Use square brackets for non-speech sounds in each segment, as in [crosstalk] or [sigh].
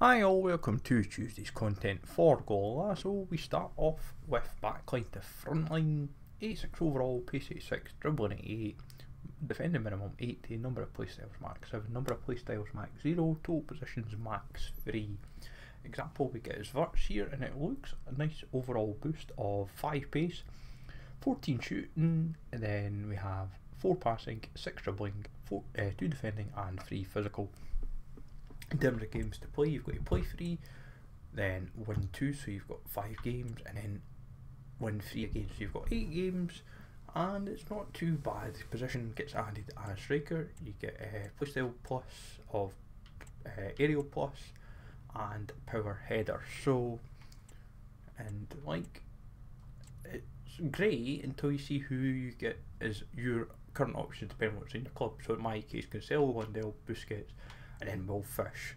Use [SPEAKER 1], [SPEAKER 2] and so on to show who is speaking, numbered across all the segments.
[SPEAKER 1] Hi all, welcome to Tuesday's content for Golazo we start off with backline to frontline, 86 overall, pace 86, dribbling 88, defending minimum 80, number of playstyles max 7, number of playstyles max 0, total positions max 3. Example we get is Verts here and it looks a nice overall boost of 5 pace, 14 shooting, and then we have 4 passing, 6 dribbling, four, uh, 2 defending and 3 physical in terms of games to play, you've got to play three, then win two, so you've got five games, and then win three again, so you've got eight games, and it's not too bad. The position gets added as striker, you get a playstyle plus of uh, aerial plus and power header. So, and like, it's great until you see who you get as your current option depending on what's in your club. So in my case, Cancelo, Lundell, Busquets, and then Will Fish.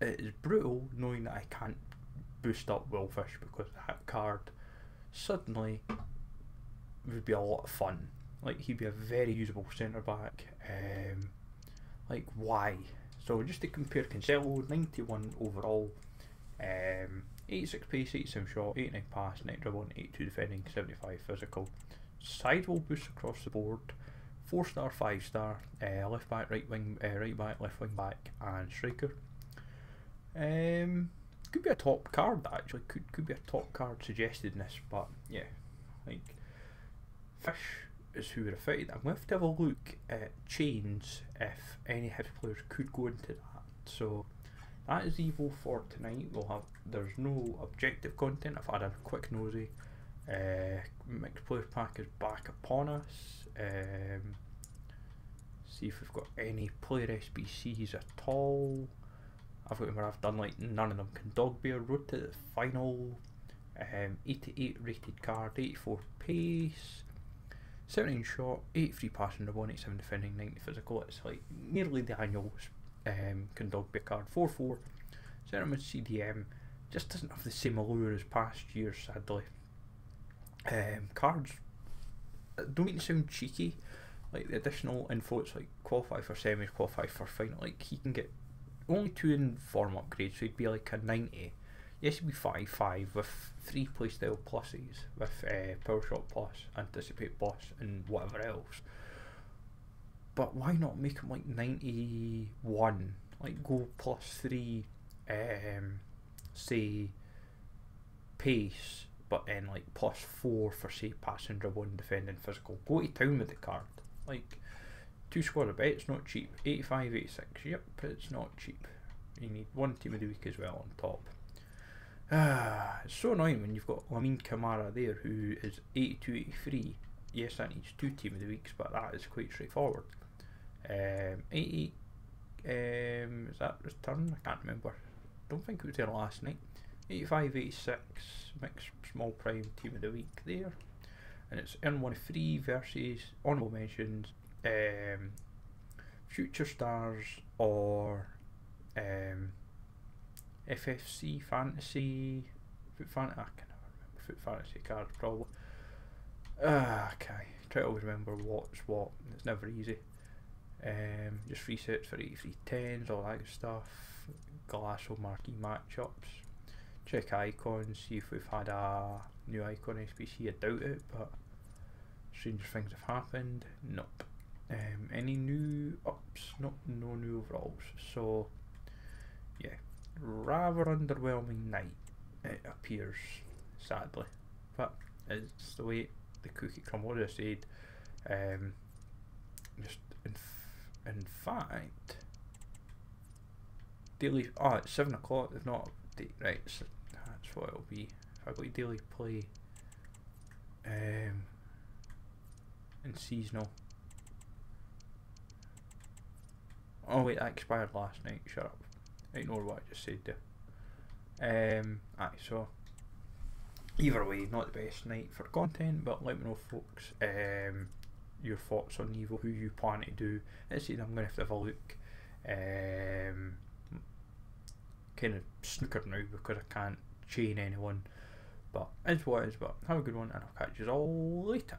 [SPEAKER 1] It is brutal knowing that I can't boost up Will Fish because that card suddenly would be a lot of fun. Like he'd be a very usable centre back. Um, like why? So just to compare Cancelo, 91 overall, um, 86 pace, 87 shot, 89 pass, 9 dribble, 82 defending, 75 physical. Sidewall boost across the board four star, five star, uh, left back, right wing, uh, right back, left wing back, and striker. Um, could be a top card actually. Could could be a top card suggested in this, but yeah, like fish is who we're affected. I'm going to have to have a look at chains if any heavy players could go into that. So that is Evo for tonight. We'll have there's no objective content. I've had a quick nosy. Mixed player pack is back upon us. Um, see if we've got any player SBCs at all. I've got where I've done like none of them. Kondogbia route to the final? Um, 88 rated card, 84 pace, 17 shot, 83 passing, 187 defending, 90 physical. It's like nearly the annual um, Dogbear card. 4 4. Sentiment CDM just doesn't have the same allure as past years, sadly. Um, cards don't mean to sound cheeky, like the additional info, it's like qualify for semis, qualify for final. Like he can get only two in form upgrades, so he'd be like a 90. Yes, he'd be 5 5 with three playstyle pluses, with uh, power shot plus, anticipate plus, and whatever else. But why not make him like 91? Like go plus three, um, say, pace, but then like plus four for say passenger one defending physical. Go to town with the card. Like two squad of bet, it's not cheap. 85, 86, yep, it's not cheap. You need one team of the week as well on top. Ah, [sighs] it's so annoying when you've got Lamine Camara there who is 82, 83. Yes, that needs two team of the weeks, but that is quite straightforward. Um, 80, um, is that return? I can't remember. Don't think it was there last night. 85 86 mixed small prime team of the week there. And it's in one three versus honourable mentions, um, future stars or um, FFC fantasy, foot fan. I can never remember foot fantasy cards probably. Uh, okay, try to always remember what's what. It's never easy. Um, just resets for 83 tens, all that good stuff. Golazo marquee matchups check icons, see if we've had a new icon SBC. I doubt it, but stranger things have happened. Nope. Um, any new ups? Nope, no new overalls. So, yeah, rather underwhelming night it appears, sadly. But it's the way the cookie crumbled. I said, um, just in, in fact, daily. Oh, it's seven o'clock. They've not right. So that's what it'll be. If I go to daily play um, and seasonal. Oh wait, that expired last night. Shut up. Ignore what I just said there. Um, aye, so either way, not the best night for content, but let me know, folks, um, your thoughts on Evo, who you plan to do. Let's see, I'm going to have to have a look. Um, kind of snookered now because I can't chain anyone. But it's what it is, but have a good one and I'll catch you all later.